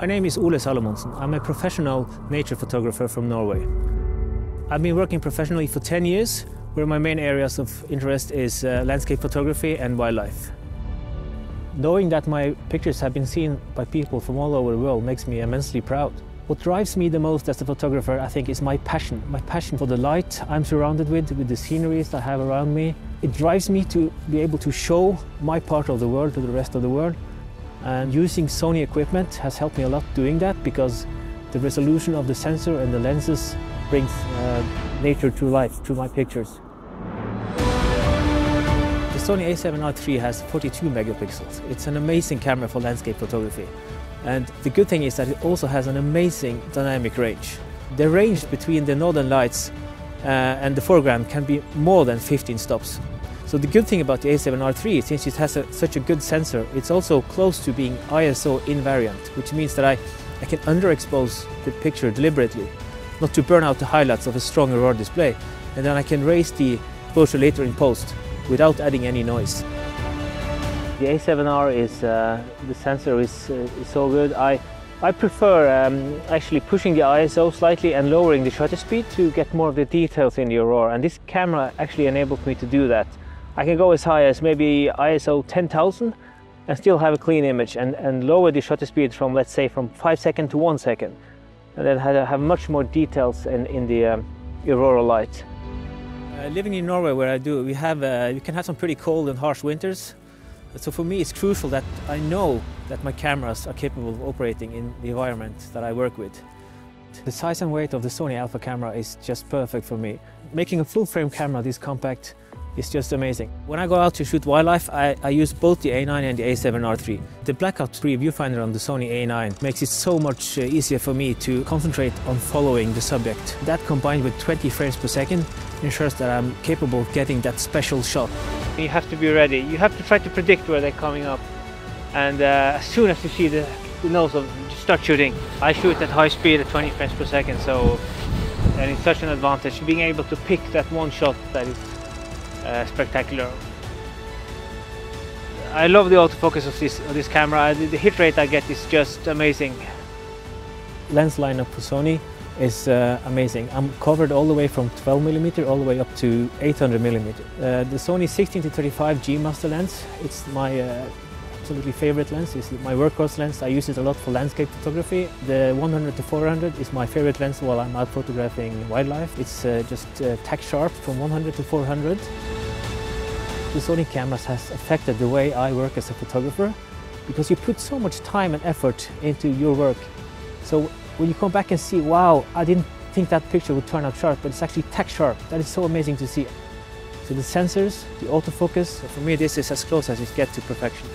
My name is Ole Salomonsen. I'm a professional nature photographer from Norway. I've been working professionally for 10 years, where my main areas of interest is uh, landscape photography and wildlife. Knowing that my pictures have been seen by people from all over the world makes me immensely proud. What drives me the most as a photographer, I think, is my passion. My passion for the light I'm surrounded with, with the sceneries I have around me. It drives me to be able to show my part of the world to the rest of the world and using Sony equipment has helped me a lot doing that because the resolution of the sensor and the lenses brings uh, nature to life through my pictures. The Sony a7R III has 42 megapixels. It's an amazing camera for landscape photography. And the good thing is that it also has an amazing dynamic range. The range between the northern lights uh, and the foreground can be more than 15 stops. So the good thing about the A7R III, since it has a, such a good sensor, it's also close to being ISO invariant, which means that I, I can underexpose the picture deliberately, not to burn out the highlights of a strong Aurora display, and then I can raise the exposure later in post without adding any noise. The A7R is, uh, the sensor is, uh, is so good. I, I prefer um, actually pushing the ISO slightly and lowering the shutter speed to get more of the details in the Aurora, and this camera actually enables me to do that. I can go as high as maybe ISO 10,000 and still have a clean image and, and lower the shutter speed from let's say from 5 seconds to 1 second and then have much more details in, in the um, aurora light. Uh, living in Norway where I do, we, have, uh, we can have some pretty cold and harsh winters. So for me it's crucial that I know that my cameras are capable of operating in the environment that I work with. The size and weight of the Sony Alpha camera is just perfect for me. Making a full frame camera this compact it's just amazing. When I go out to shoot wildlife, I, I use both the A9 and the A7R III. The Blackout-free viewfinder on the Sony A9 makes it so much uh, easier for me to concentrate on following the subject. That combined with 20 frames per second ensures that I'm capable of getting that special shot. You have to be ready. You have to try to predict where they're coming up. And uh, as soon as you see the, the nose of, just start shooting. I shoot at high speed at 20 frames per second, so and it's such an advantage being able to pick that one shot that is uh, spectacular. I love the autofocus of this of this camera. The, the hit rate I get is just amazing. Lens lineup for Sony is uh, amazing. I'm covered all the way from 12 millimeter all the way up to 800 millimeter. Uh, the Sony 16 to 35 G Master lens. It's my uh, absolutely favorite lens. It's my workhorse lens. I use it a lot for landscape photography. The 100 to 400 is my favorite lens while I'm out photographing wildlife. It's uh, just uh, tack sharp from 100 to 400. The Sony cameras has affected the way I work as a photographer because you put so much time and effort into your work. So when you come back and see, wow, I didn't think that picture would turn out sharp, but it's actually tack sharp. That is so amazing to see. So the sensors, the autofocus, for me this is as close as you get to perfection.